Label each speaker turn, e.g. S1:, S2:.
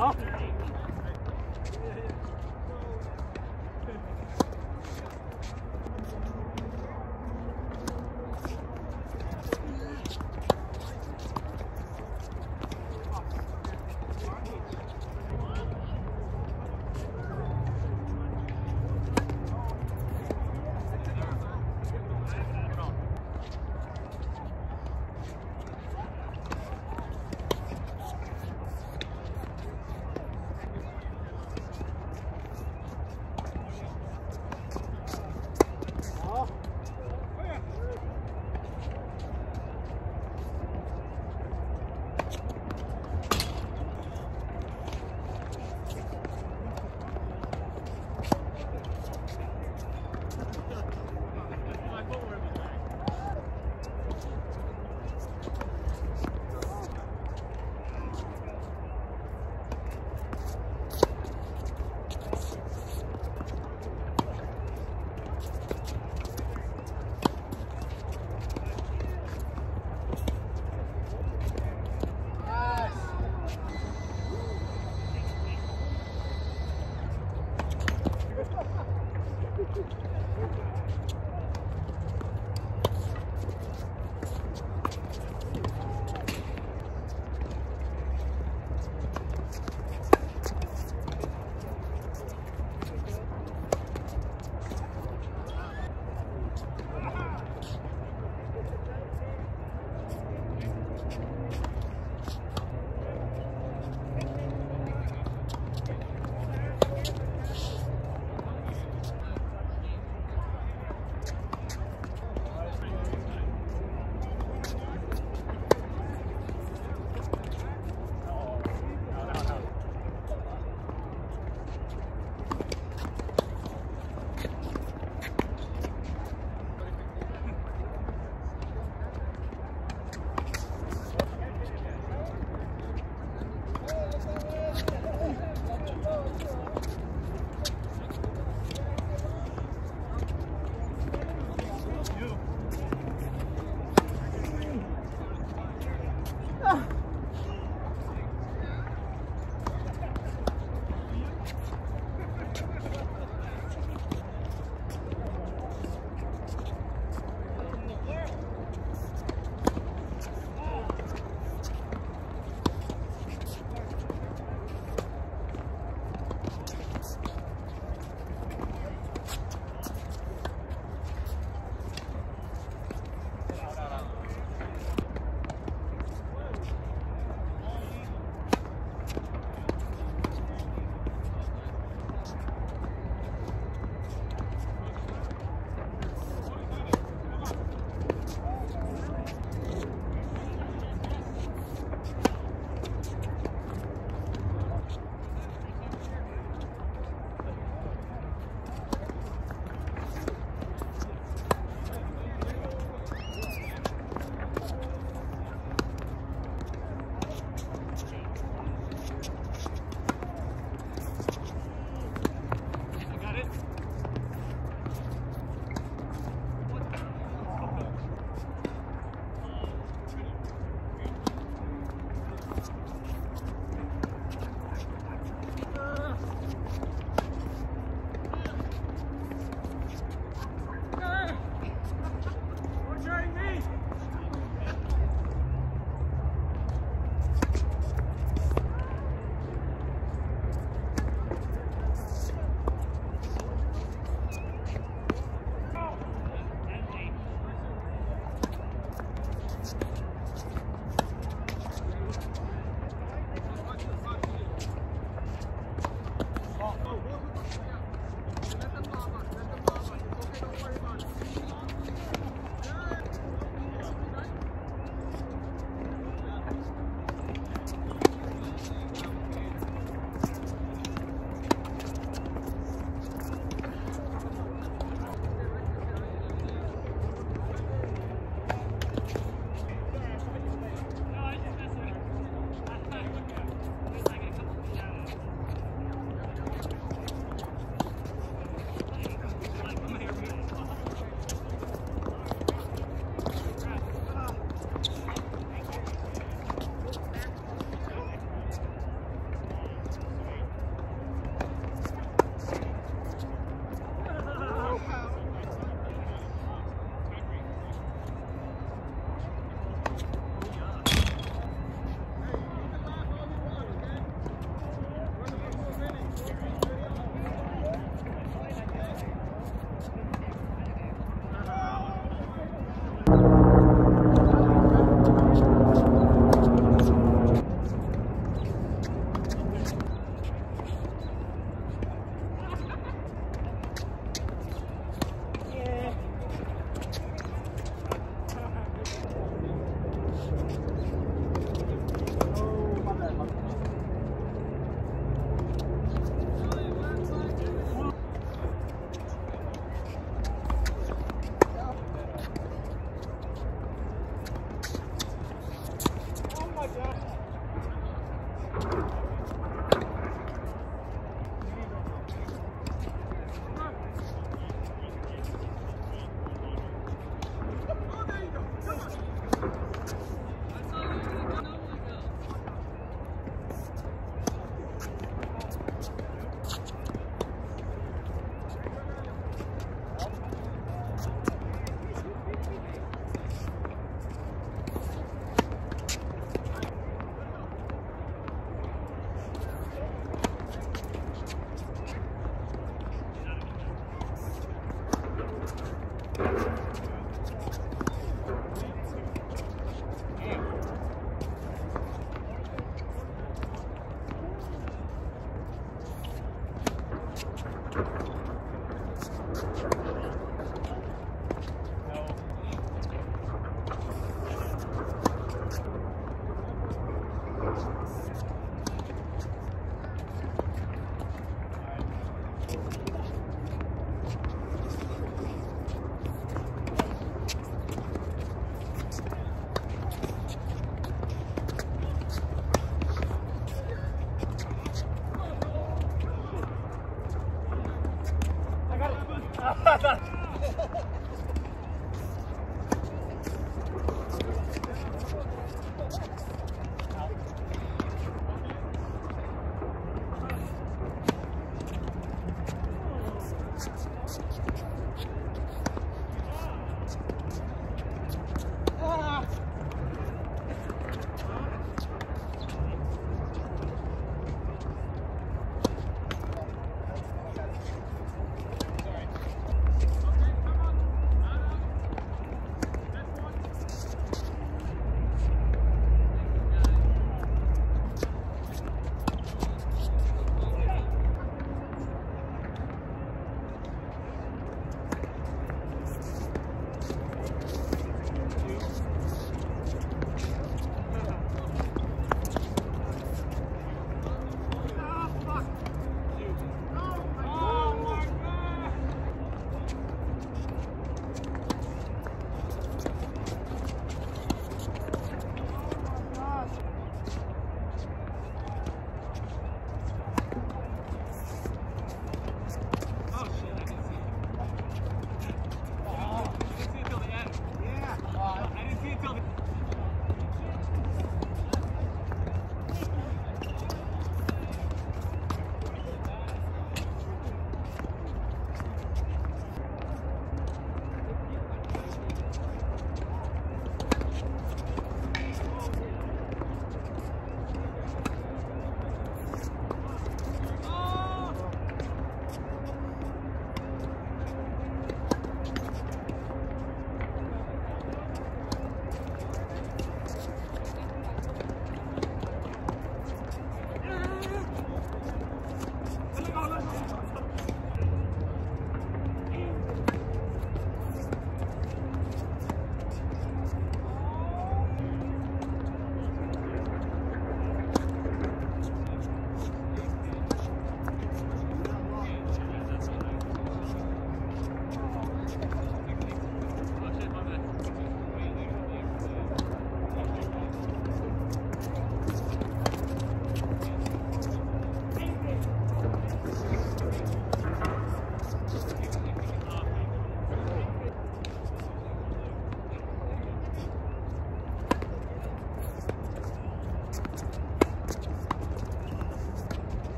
S1: Oh.